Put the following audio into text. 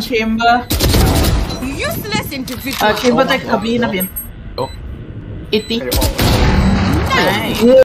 chamber. Useless individual. Uh, chamber Oh. like, oh, oh. 80. Nice.